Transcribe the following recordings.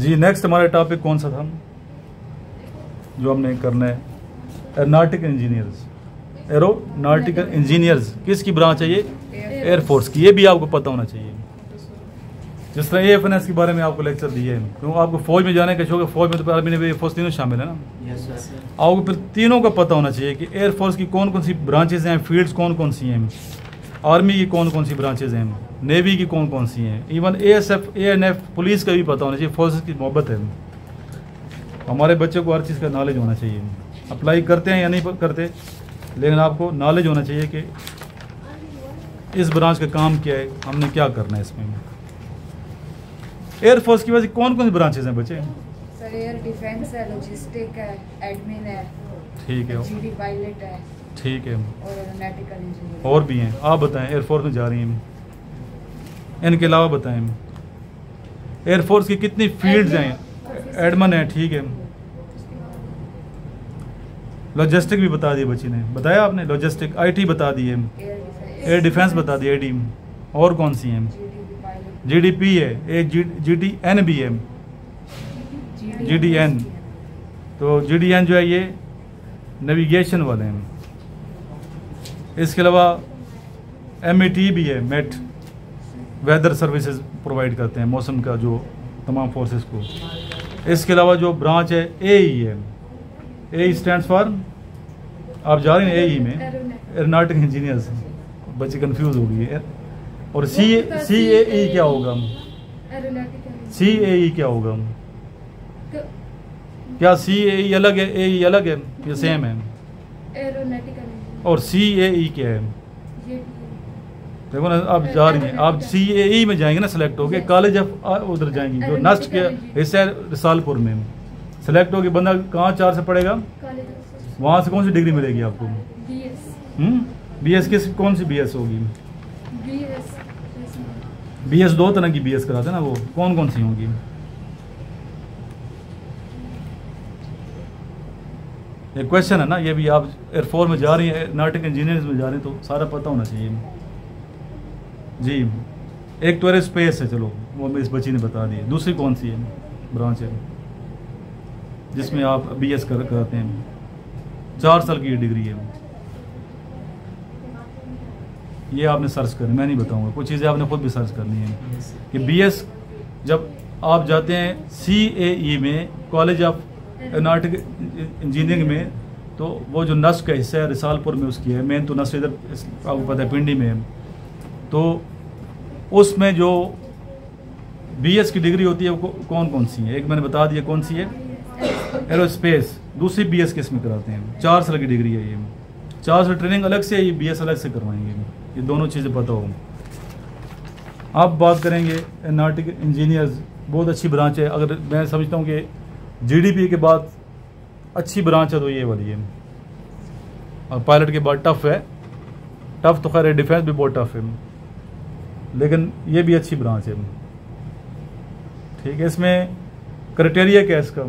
जी next हमारा topic कौन सा था? जो हमने करना है। एरोनॉटिकल इंजीनियर्स एरोनॉटिकल इंजीनियर्स किसकी ब्रांच है ये? एयरफोर्स की। ये भी आपको पता होना चाहिए। जिस तरह ए एफ़ एन एस के बारे में आपको लेक्चर दिए हैं। क्यों? आपको फौज में जाने का शौक है। फौज में तो आर्मी ने एयरफोर्स तीनों शामिल है ना? आपको फिर तीनों का पता होना चाहिए कि एयरफोर्स की कौन कौन सी ब्रांचेज हैं फील्ड्स कौन कौन सी हैं। आर्मी की कौन कौन सी ब्रांचेज हैं? नेवी की कौन कौन सी हैं? Even A S F A N F police का भी पता होना चाहिए फोर्सेस की मोहब्बत है। हमारे बच्चों को हर चीज़ का नॉलेज होना चाहिए। अप्लाई करते हैं या नहीं करते लेकिन आपको नॉलेज होना चाहिए कि इस ब्रांच का काम क्या है हमने क्या करना है इसमें। एयरफोर्स की वजह से कौन कौन सी ब्रांचेज हैं बच्चे? सर एयर डिफेंस है लॉजिस्टिक है एडमिन है ठीक है। जीडी पायलट है। ठीक है। और और भी हैं। आप बताएँ एयरफोर्स में जा रही हैं इनके अलावा बताएँ एयरफोर्स की कितनी फील्ड्स हैं? एडमन है ठीक है। लॉजिस्टिक भी बता दिए बच्ची ने। बताया आपने? लॉजिस्टिक आईटी बता दिए एयर डिफेंस एयर डिफेंस बता दिए एडी और कौन सी हैं? जीडीपी है। ए जी डी एन भी है। जी डी एन तो जी डी एन जो है ये नेविगेशन वाले हैं। इसके अलावा MET भी है मेट वेदर सर्विसेज़ प्रोवाइड करते हैं मौसम का जो तमाम फोर्सेस को। इसके अलावा जो ब्रांच है ए ई है ए स्टैंड फॉर आप जा रहे हैं ए ई में एरोनॉटिक इंजीनियर्स बच्चे कंफ्यूज हो गई है। और सी सी ए ई क्या होगा? सी ए ई क्या होगा? क्या सी ए ई अलग है? ए ई अलग है? ये सेम है। एरोनॉटिकल और सी ए ई क्या है? देखो ना आप जा रही हैं आप सी ए ई में जाएँगे ना सेलेक्ट होके कॉलेज ऑफ़ उधर जाएँगी जो नस्ट के हिस्सा है रिसालपुर में। सेलेक्ट होके बंदा कहाँ चार से पढ़ेगा? वहाँ से कौन सी डिग्री मिलेगी आपको? बी एस किस कौन सी बी एस होगी? बी एस दो तरह की बी एस कराते ना वो कौन कौन सी होंगी? ये क्वेश्चन है ना, ये भी आप एयरफोर्स में जा रही हैं नाटिक इंजीनियर्स में जा रहे हैं तो सारा पता होना चाहिए जी, एक तो एयर स्पेस है, चलो, वो मैं इस बच्ची ने बता दी दूसरी कौन सी है? ब्रांच है। जिसमें आप बी एस कर, कराते हैं। चार साल की डिग्री है। ये आपने सर्च करनी, मैं नहीं बताऊँगा। कुछ चीज़ें आपने खुद भी सर्च करनी है। कि बी एस जब आप जाते हैं सी ए ई में कॉलेज ऑफ़ एरोनॉटिक इंजीनियरिंग में तो वो जो नस्क का हिस्सा है रिसालपुर में उसकी है, मेन तो नस्क इधर आपको पता है, पिंडी में है। तो उसमें जो बी एस की डिग्री होती है, वो कौन कौन सी है? एक मैंने बता दिया कौन सी है? एरोस्पेस दूसरी बी एस किसमें कराते हैं? चार साल की डिग्री है ये। चार साल ट्रेनिंग अलग से है, ये बी एस अलग से करवाएँगे। ये दोनों चीज़ें पता हो। अब बात करेंगे एरोनॉटिक इंजीनियर्स, बहुत अच्छी ब्रांच है। अगर मैं समझता हूँ कि जीडीपी के बाद अच्छी ब्रांच है तो ये वाली है। और पायलट के बाद टफ है। टफ तो खैर है डिफेंस भी बहुत टफ है। लेकिन ये भी अच्छी ब्रांच है। ठीक है इसमें क्राइटेरिया क्या है इसका?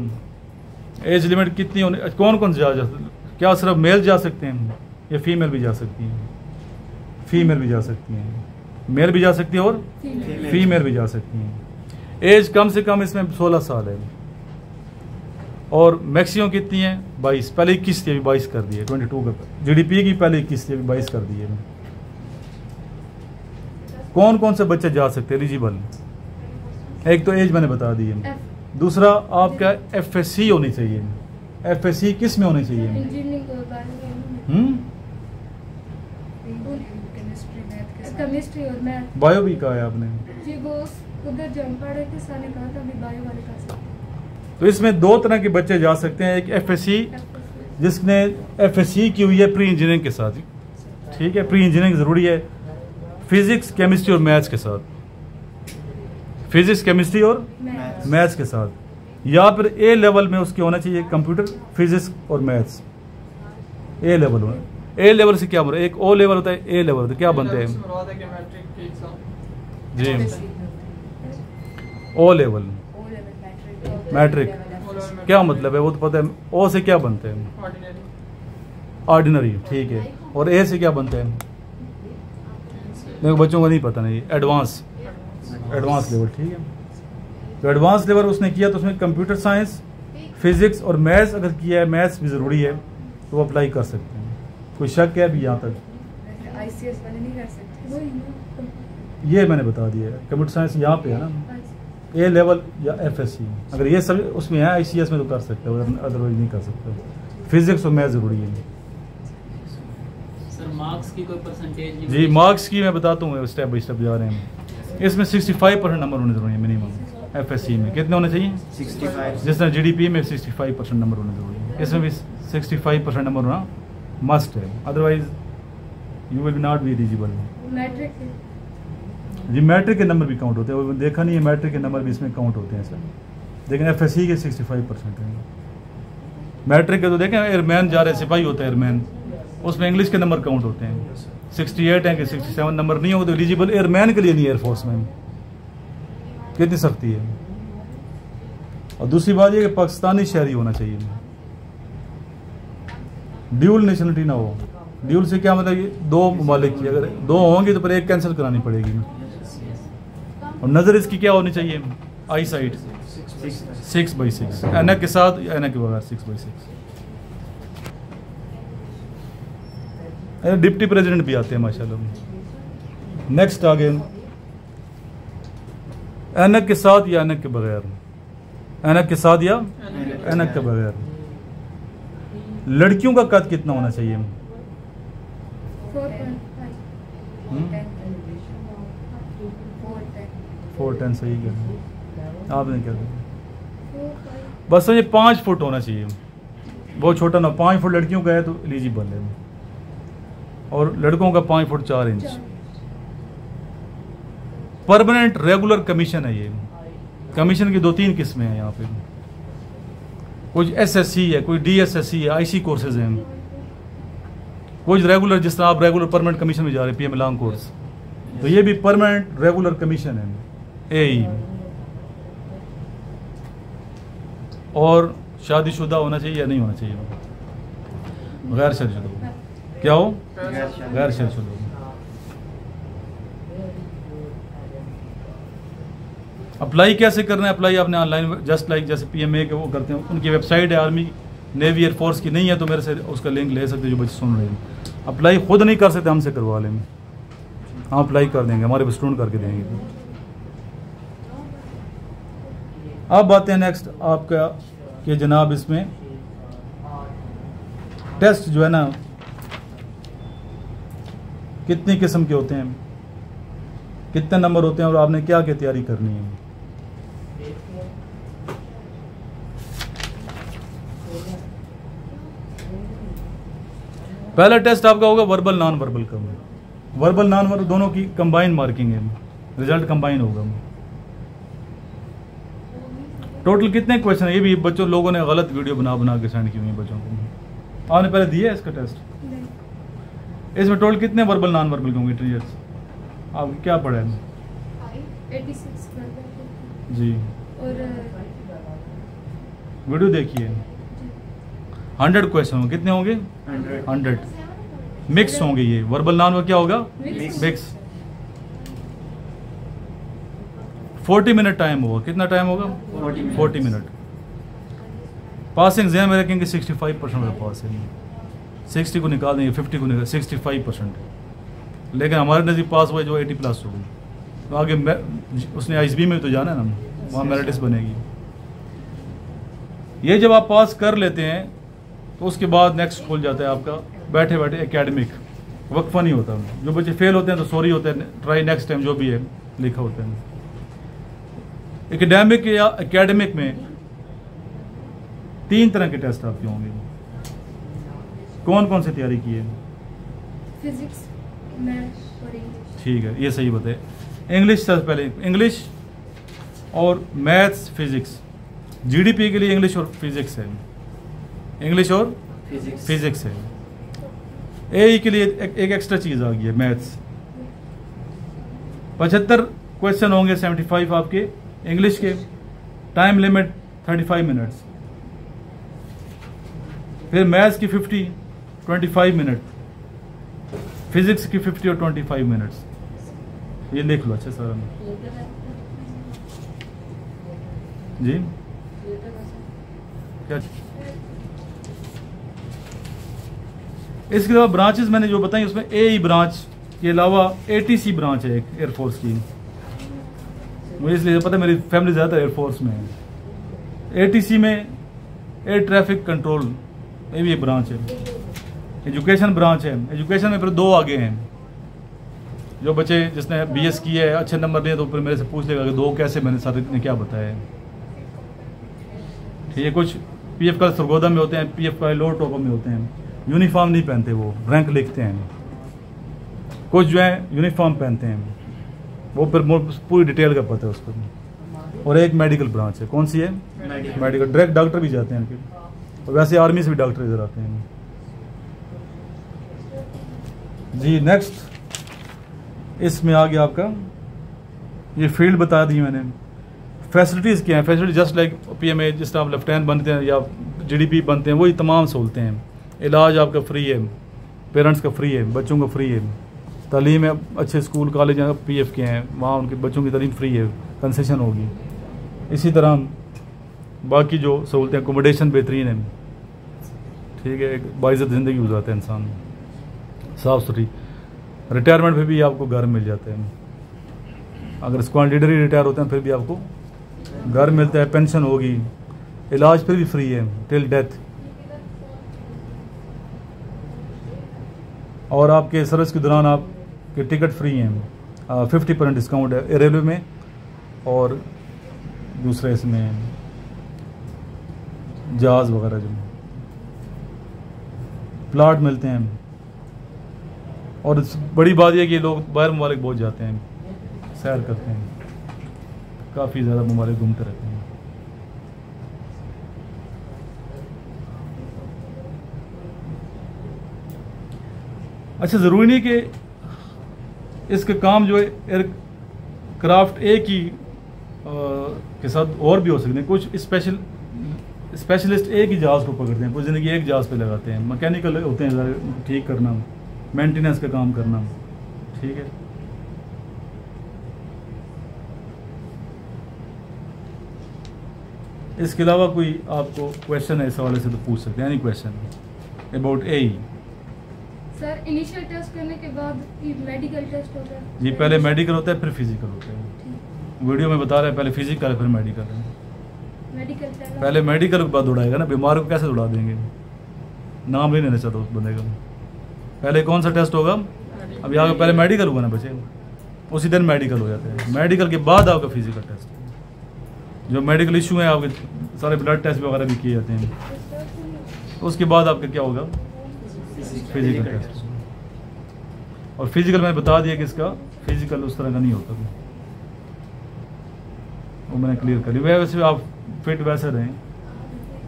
एज लिमिट कितनी होने कौन कौन जा जा क्या सिर्फ़ मेल जा सकते हैं? या फीमेल भी जा सकती हैं? फीमेल भी जा सकती हैं। मेल भी जा सकती है और फीमेल भी जा सकती हैं। एज कम से कम इसमें 16 साल है। और मैक्सिमम कितनी है? 22 पहले इक्कीस थी अभी बाईस कर दी है ट्वेंटी टू का जीडीपी की पहले इक्कीस थी अभी बाईस कर दी है कौन कौन से बच्चे जा सकते हैं एलिजिबल? एक तो एज मैंने बता दी है। दूसरा आपका एफ़ एस सी होनी चाहिए। एफ़ एस सी किसमें होनी चाहिए? में। हम्म? केमिस्ट्री मैथ केमिस्ट्री और मैथ बायो भी कहा है आपने। जी वो उधर जम पड़े थे सर ने कहा था अभी बायो वाले का तो इसमें दो तरह के बच्चे जा सकते हैं एक एफ़ एस सी जिसने एफ़ एस सी की हुई है प्री इंजीनियरिंग के साथ। ठीक है प्री इंजीनियरिंग ज़रूरी है। फिजिक्स केमिस्ट्री और मैथ्स के साथ। फिजिक्स केमिस्ट्री और मैथ्स के साथ। या फिर ए लेवल में उसके होना चाहिए कंप्यूटर फिजिक्स और मैथ्स ए लेवल होना ए लेवल से क्या बोल एक ओ लेवल होता है ए लेवल होता है क्या बनते हैं? जी O level O level matric क्या मतलब है? वो तो पता है ओ से क्या बनते हैं? ऑर्डिनरी ठीक है। और ए से क्या बनते हैं? मेरे बच्चों को नहीं पता नहीं। एडवांस एडवांस लेवल ठीक है। तो एडवांस लेवल उसने किया तो उसमें कंप्यूटर साइंस फिजिक्स और मैथ्स अगर किया है मैथ्स भी ज़रूरी है तो वो अप्लाई कर सकते हैं। कोई शक है अभी यहाँ तक? आईसीएस वाले नहीं कर सकते। ये मैंने बता दिया है। कंप्यूटर साइंस यहाँ पे है ना? ए लेवल या एफ़ एस सी अगर ये सब उसमें है आई सी एस में तो कर सकते हो अदरवाइज़ नहीं कर सकते फिजिक्स और मैथ ज़रूरी है। मार्क्स की कोई परसेंटेज जी मार्क्स की मैं बताता हूँ स्टेप बाई स्टेप जा रहे हैं इसमें 65 परसेंट नंबर होने ज़रूरी है मिनिमम एफ़ एस सी में। कितने होने चाहिए? 65 जिस तरह जी डी पी में 65 परसेंट नंबर होने ज़रूरी है। इसमें भी 65 परसेंट नंबर होना मस्ट है। Otherwise you will not be eligible matric है। जी मैट्रिक के नंबर भी काउंट होते हैं। वो देखा नहीं है मैट्रिक के नंबर भी इसमें काउंट होते हैं सर। लेकिन एफ़ एस के 65 परसेंट है। मैट्रिक के तो देखें एयरमैन जा रहे सिपाही होता है एयरमैन उसमें इंग्लिश के नंबर काउंट होते हैं। 68 है कि 67 नंबर नहीं हो तो एलिजिबल एयरमैन के लिए नहीं एयरफोर्स में। कितनी सख्ती है। और दूसरी बात यह कि पाकिस्तानी शहरी होना चाहिए। ड्यूल नेशनलिटी ना हो। ड्यूल से क्या मतलब ये? दो ममालिक अगर दो होंगे तो फिर एक कैंसिल करानी पड़ेगी। और नज़र इसकी क्या होनी चाहिए? Eyesight. Six by six एनक के साथ या एनक के बगैर six by six deputy president भी आते हैं माशाल्लाह। नेक्स्ट आगे एनक के साथ या एनक के बगैर? एनक के साथ या एनक के बगैर? लड़कियों का कद कितना होना चाहिए फोर पॉइंट फाइव हम्म? फोर टेन फोर टेन सही कर आपने क्या कहा? फोर बस ये पाँच फुट होना चाहिए। बहुत छोटा ना, पाँच फुट लड़कियों का है तो एलिजिबल है। और लड़कों का पाँच फुट चार इंच। परमानेंट रेगुलर कमीशन है ये। कमीशन की दो तीन किस्में हैं यहाँ पे। कुछ एसएससी है, कोई डीएसएससी है आईसी कोर्सेज हैं। कुछ रेगुलर जिस तरह आप रेगुलर परमानेंट कमीशन में जा रहे हैं पीएम लॉन्ग कोर्स तो ये भी परमानेंट रेगुलर कमीशन है। ए और शादीशुदा होना चाहिए या नहीं होना चाहिए? गैर शादीशुदा क्या हो? गैर शादीशुदा अप्लाई कैसे करना है? अप्लाई आपने ऑनलाइन जस्ट लाइक जैसे पीएमए के वो करते हैं। उनकी वेबसाइट है आर्मी नेवी एयरफोर्स की, नहीं है तो मेरे से उसका लिंक ले सकते हो जो बच्चे सुन रहे हैं। अप्लाई खुद नहीं कर सकते, हमसे करवा लेंगे। हम अप्लाई कर देंगे, हमारे स्टूडेंट करके देंगे। अब बातें नेक्स्ट आपका, कि जनाब इसमें। टेस्ट जो है ना, कितनी किस्म के होते हैं? कितने नंबर होते हैं और आपने क्या क्या तैयारी करनी है? पहला टेस्ट आपका होगा वर्बल नॉन वर्बल का। वर्बल नॉन वर्बल दोनों की कंबाइन मार्किंग है। रिज़ल्ट कंबाइन होगा। टोटल कितने क्वेश्चन है? ये भी बच्चों लोगों ने गलत वीडियो बना बना के सेंड की हुई है बच्चों को। आपने पहले दिया है इसका टेस्ट इसमें टोटल कितने वर्बल नॉन वर्बल के होंगे टीचर्स आप क्या पढ़े हैं? जी। और वीडियो देखिए। हंड्रेड क्वेश्चन होंगे। कितने होंगे? हंड्रेड मिक्स होंगे। ये। वर्बल नॉन वर्बल क्या होगा? मिक्स फोर्टी मिनट टाइम होगा। कितना टाइम होगा? 40 फोर्टी मिनट। पासिंग जैम में रखेंगे सिक्सटी फाइव परसेंट का पास है सिक्सटी को निकाल देंगे फिफ्टी को निकाल सिक्सटी फाइव परसेंट लेकिन हमारे नज़दीक पास हुआ जो एटी प्लस होगी तो आगे उसने आई में तो जाना है ना वहाँ मेरिटिस बनेगी। ये जब आप पास कर लेते हैं तो उसके बाद नेक्स्ट खुल जाता है आपका बैठे बैठे एकेडमिक वक्फा नहीं होता जो बच्चे फेल होते हैं तो सॉरी होते हैं। ट्राई नेक्स्ट टाइम जो भी है लिखा होता है। एकेडमिक या एकेडमिक में तीन तरह के टेस्ट आपके होंगे। कौन कौन सी तैयारी की है? फिजिक्स मैथ और इंग्लिश ठीक है ये सही बताए। इंग्लिश सबसे पहले इंग्लिश और मैथ्स फिजिक्स जीडीपी के लिए इंग्लिश और फिजिक्स है। इंग्लिश और फिजिक्स फिजिक्स है। ए के लिए एक, एक एक्स्ट्रा चीज़ आ गई है मैथ्स पचहत्तर क्वेश्चन होंगे 75 आपके। इंग्लिश के टाइम लिमिट 35 मिनट्स फिर मैथ्स की 50 25 मिनट फिजिक्स की 50 और 25 मिनट्स ये लिख लो अच्छा सर जी? क्या इसके अलावा ब्रांचेस मैंने जो बताई, उसमें ए ब्रांच के अलावा एटीसी ब्रांच है एक एयरफोर्स की। मुझे इसलिए पता है, मेरी फैमिली ज़्यादातर एयरफोर्स में है। एटीसी में एयर ट्रैफ़िक कंट्रोल ये भी एक ब्रांच है। एजुकेशन ब्रांच है। एजुकेशन में फिर दो आगे हैं। जो बच्चे जिसने बीएस किया है, अच्छे नंबर लिए तो फिर मेरे से पूछ लेगा कि दो कैसे मैंने सर ने क्या बताया है। ठीक है, कुछ पीएफ का सरगोदा में होते हैं पी एफ़ का लोअर टॉपर में होते हैं। यूनिफॉर्म नहीं पहनते वो रैंक लिखते हैं। कुछ जो है यूनिफॉर्म पहनते हैं। वो फिर पूरी डिटेल का पता है उसको और एक मेडिकल ब्रांच है। कौन सी है? मेडिकल। डायरेक्ट डॉक्टर भी जाते हैं इनके और वैसे आर्मी से भी डॉक्टर इधर आते हैं। जी नेक्स्ट इसमें आ गया आपका। ये फ़ील्ड बता दी मैंने। फैसिलिटीज़ क्या हैं? Facility just like P M A जिस तरह आप लेफ्टिनेंट बनते हैं या जीडीपी बनते हैं वही तमाम सहूलतें हैं। इलाज आपका फ्री है। पेरेंट्स का फ्री है। बच्चों का फ्री है। तालीम है, अच्छे स्कूल, कॉलेज हैं पी एफ़ के हैं, वहाँ उनके बच्चों की तलीम फ्री है कंसेशन होगी। इसी तरह बाकी जो सहूलतें अकोमोडेशन बेहतरीन है। ठीक है, एक बाइज़त ज़िंदगी गुजारता है इंसान। साफ़ सुथरी। रिटायरमेंट पे भी आपको घर मिल जाते हैं। अगर स्क्वाड लीडर ही रिटायर होते हैं, फिर भी आपको घर मिलता है पेंशन होगी। इलाज फिर भी फ्री है टिल डेथ और आपके सर्विस के दौरान आपके टिकट फ्री हैं फिफ्टी परसेंट डिस्काउंट है रेलवे में और दूसरे इसमें जहाज़ वगैरह जो प्लाट मिलते हैं। और बड़ी बात यह कि लोग बाहर ममालिक बहुत जाते हैं, सैर करते हैं। काफ़ी ज़्यादा ममालिक घूमते रहते हैं। अच्छा ज़रूरी नहीं कि इसका काम जो है एयरक्राफ्ट ए की अ, के साथ और भी हो सकते हैं। कुछ स्पेशल स्पेशलिस्ट एक ही जहाज़ को पकड़ते हैं। पूरी ज़िंदगी एक जहाज़ पे लगाते हैं। मैकेनिकल होते हैं ठीक करना। मेंटेनेंस का काम करना। ठीक है? इसके अलावा कोई आपको क्वेश्चन है? इस हवाले से तो पूछ सकते हैं। Any question about a sir initial test करने के बाद मेडिकल टेस्ट होता है। जी पहले मेडिकल होता है फिर फ़िज़िकल होता है। वीडियो में बता रहे हैं पहले फ़िज़िकल है फिर मेडिकल है। मेडिकल पहले। मेडिकल के बाद दौड़ाएगा ना बीमार को कैसे दौड़ा देंगे? नाम नहीं लेना चाहता उस बंदे का पहले कौन सा टेस्ट होगा? अभी आपका पहले मेडिकल हुआ ना बच्चे। उसी दिन मेडिकल हो जाते हैं। मेडिकल के बाद आपका फ़िज़िकल टेस्ट जो मेडिकल इशू है आपके सारे ब्लड टेस्ट वगैरह भी किए जाते हैं। उसके बाद आपका क्या होगा? फ़िज़िकल टेस्ट और फ़िज़िकल मैंने बता दिया कि इसका फ़िज़िकल उस तरह का नहीं होता। वो मैंने क्लियर कर लिया। वैसे आप फिट वैसे रहें।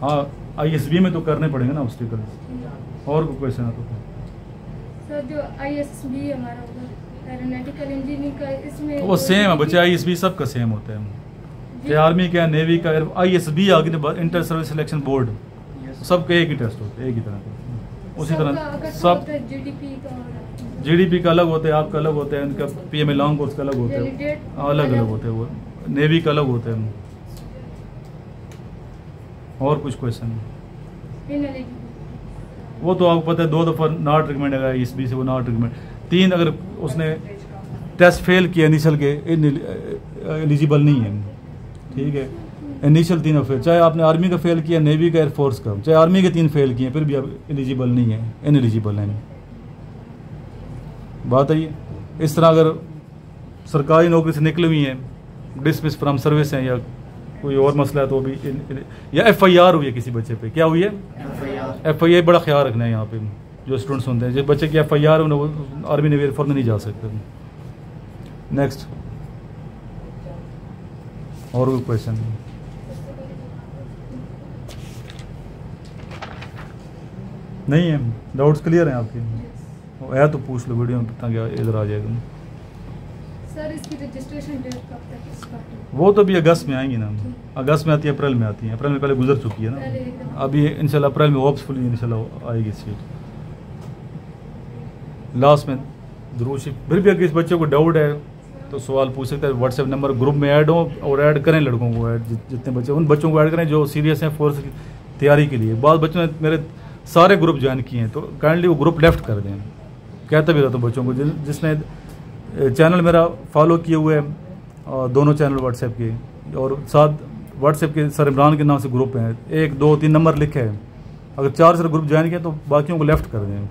हाँ आई एस बी में तो करने पड़ेंगे ना ऑब्स्टिकल और कोई क्वेश्चन है तो सर जो आईएसबी हमारा होगा एरोनॉटिकल इंजीनियरिंग का इसमें वो सेम है बच्चे आई सबका सेम होता है। चाहे आर्मी का नेवी का आई एस बी आगे इंटर सर्विस सिलेक्शन बोर्ड सबके एक ही टेस्ट होता है एक ही तरह के। उसी तरह। सब जीडीपी का जीडीपी का अलग होता है आपका अलग होता है इनका पी एम लॉन्ग कोर्स का अलग होता है। हाँ, अलग अलग। होते हैं वो। नेवी का अलग होते हैं। और कुछ क्वेश्चन वो तो आपको पता है दो दफ़ा नॉट रिकमेंड है इस बी से वो नॉट रिकमेंड तीन अगर उसने टेस्ट फेल किया इनिशियल के एलिजिबल नहीं है। ठीक है। इनिशियल तीनों फेल चाहे आपने आर्मी का फेल किया नेवी का एयरफोर्स का चाहे आर्मी के तीन फेल किए फिर भी आप एलिजिबल नहीं है इन एलिजिबल हैं बात है ये इस तरह अगर सरकारी नौकरी से निकली हुई हैं डिसमिस फ्राम सर्विस हैं या कोई और मसला है तो भी इन, इन, या एफ़ आई आर हुई है किसी बच्चे पे क्या हुई है? एफ़ आई आर बड़ा ख्याल रखना है यहाँ पे जो स्टूडेंट्स होते हैं जो बच्चे की एफ़ आई आर वो आर्मी नेवी एयरफोर्स में नहीं जा सकते। नेक्स्ट और कोई क्वेश्चन नहीं है डाउट्स क्लियर हैं आपके? वो है तो पूछ लो वीडियो में ताकि इधर आ जाएगा सर इसकी रजिस्ट्रेशन डेट कब तक वो तो भी अगस्त में आएँगी ना। अगस्त में आती है अप्रैल में आती है। अप्रैल में पहले गुजर चुकी है ना। अभी इंशाल्लाह अप्रैल में होप्सफुली इंशाल्लाह आएगी सीट लास्ट में ज़रूर फिर भी अगर इस बच्चे को डाउट है तो सवाल पूछ सकते हैं। व्हाट्सएप नंबर ग्रुप में ऐड हो और ऐड करें लड़कों को ऐड जितने बच्चे उन बच्चों को ऐड करें जो सीरियस हैं फोर्स की तैयारी के लिए। बाद बच्चों ने मेरे सारे ग्रुप ज्वाइन किए हैं तो काइंडली वो ग्रुप लेफ़्ट कर दें। कहता भी रहता हूँ बच्चों को? जिस, जिसने चैनल मेरा फॉलो किए हुए है दोनों चैनल व्हाट्सएप के। और साथ व्हाट्सएप के सर इमरान के नाम से ग्रुप हैं। एक दो तीन नंबर लिखे हैं। अगर चार सर ग्रुप ज्वाइन किए तो बाकियों को लेफ़्ट कर दें।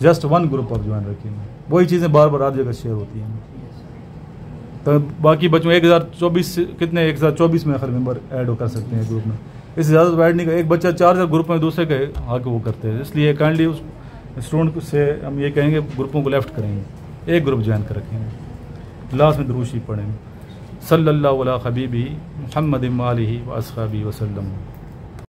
जस्ट वन ग्रुप आप ज्वाइन रखें। वही चीज़ें बार बार हर जगह शेयर होती हैं। तो बाकी बच्चों एक हज़ार चौबीस कितने एक हज़ार चौबीस में आखिर मेंबर ऐड कर सकते हैं ग्रुप में। इससे ज़्यादा तो बैठ नहीं एक बच्चा चार हज़ार ग्रुप में दूसरे के आगे वो करते हैं। इसलिए काइंडली उस स्टूडेंट से हम ये कहेंगे, ग्रुपों को लेफ़्ट करेंगे। एक ग्रुप ज्वाइन कर रखेंगे। लास्ट में दरूशी पढ़ेंगे। सल्ला हबीबी मोहम्मद व असहाबी वसल्लम